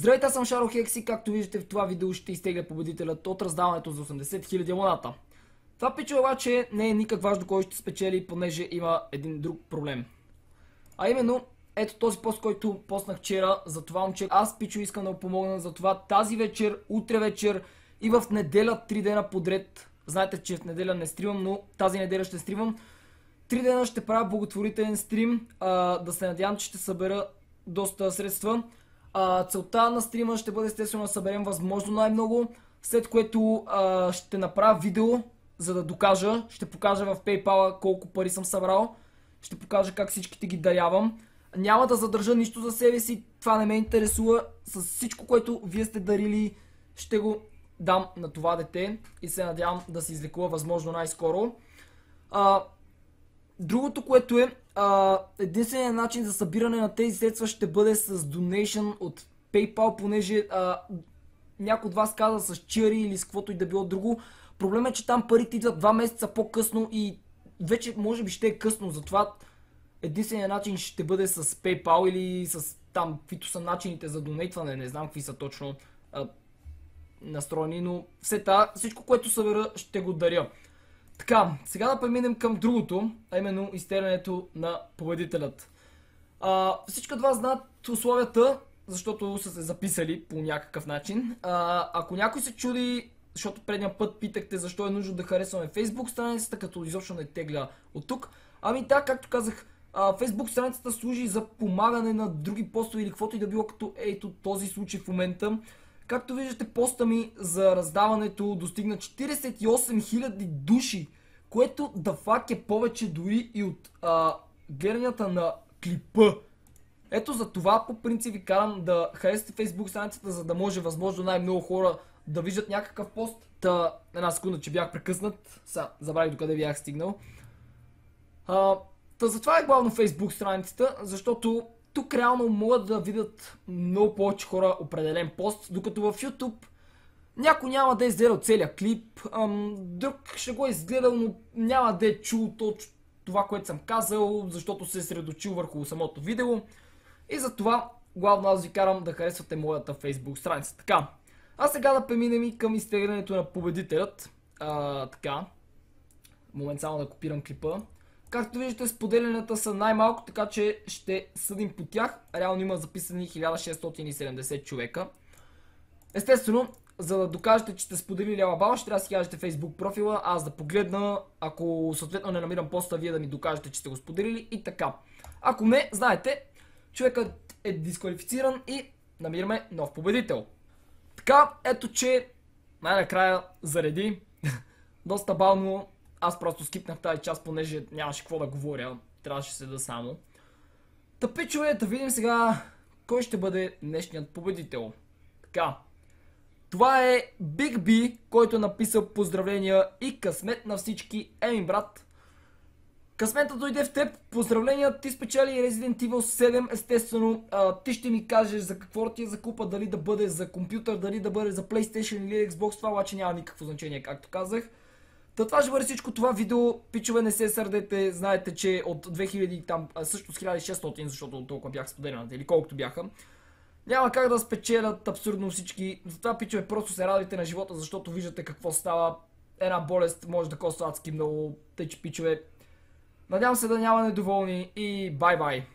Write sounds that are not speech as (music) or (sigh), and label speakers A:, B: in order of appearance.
A: Здравейте, аз съм Шаро Хекси. Както виждате в това видео ще изтегля победителят от раздаването за 80 000 моната. Това пичо обаче не е никак важно кой ще спечели, понеже има един друг проблем. А именно, ето този пост, който поснах вчера за това момче. Аз пичо искам да му помогна за това тази вечер, утре вечер и в неделя 3 дена подред. Знаете, че в неделя не стримам, но тази неделя ще стримам. Три дена ще правя благотворителен стрим, а, да се надявам, че ще събера доста средства. А, целта на стрима ще бъде естествено да съберем възможно най-много, след което а, ще направя видео, за да докажа, ще покажа в PayPal колко пари съм събрал, ще покажа как всичките ги дарявам. Няма да задържа нищо за себе си, това не ме интересува. С всичко, което вие сте дарили, ще го дам на това дете и се надявам да се излекува възможно най-скоро. Другото, което е, единственият начин за събиране на тези средства ще бъде с donation от PayPal, понеже а, някой от вас каза с чири или с каквото и да било друго. Проблемът е, че там парите идват два месеца по-късно и вече може би ще е късно, затова единственият начин ще бъде с PayPal или с там, каквито са начините за донейтване, не знам какви са точно а, настроени, но все та, всичко, което събера, ще го даря. Така, сега да преминем към другото, а именно изтеглянето на победителят. А, всички от вас знаят условията, защото са се записали по някакъв начин. А, ако някой се чуди, защото предния път питахте защо е нужно да харесваме Facebook страницата, като изобщо не тегля от тук. Ами да, както казах, а, Facebook страницата служи за помагане на други постове или каквото и да било, като ето този случай в момента. Както виждате, поста ми за раздаването достигна 48 000 души, което да фак е повече дори и от а, гледанията на клипа. Ето за това по принцип ви карам да харесате Facebook страницата, за да може възможно най-много хора да виждат някакъв пост. Та, една секунда, че бях прекъснат. Са, забравих докъде бях стигнал. А, та затова е главно Facebook страницата, защото тук реално могат да видят много повече хора определен пост, докато в YouTube някой няма да е изгледал целият клип, ам, друг ще го е изгледал, но няма да е чул точно това, което съм казал, защото се е средочил върху самото видео. И затова главно аз ви карам да харесвате моята Facebook страница. Така, а сега да преминем и към изтеглянето на победителят. А, така, момент само да копирам клипа. Както виждате, споделянията са най-малко, така че ще съдим по тях. Реално има записани 1670 човека. Естествено, за да докажете, че сте споделили Алабала, ще трябва да си кажете Facebook профила, аз да погледна, ако съответно не намирам поста, вие да ми докажете, че сте го споделили и така. Ако не, знаете, човекът е дисквалифициран и намираме нов победител. Така, ето че най-накрая зареди. (laughs) Доста бавно аз просто скипнах тази част, понеже нямаше какво да говоря. Трябваше се да само. Та човек, да видим сега кой ще бъде днешният победител. Така. Това е Big B, който е написал поздравления и късмет на всички. Еми брат, късмета дойде в теб. Поздравления, ти спечели Resident Evil 7, естествено. А, ти ще ми кажеш за какво ти е закупа, дали да бъде за компютър, дали да бъде за PlayStation или Xbox. Това обаче няма никакво значение, както казах. Та това ще бъде всичко това видео. Пичове не се сърдете, знаете, че от 2000 там, също с 1600, защото толкова бях споделянати или колкото бяха. Няма как да спечелят абсурдно всички. Затова пичове просто се радвайте на живота, защото виждате какво става. Една болест може да коства адски много. Тъй че пичове. Надявам се да няма недоволни и бай-бай.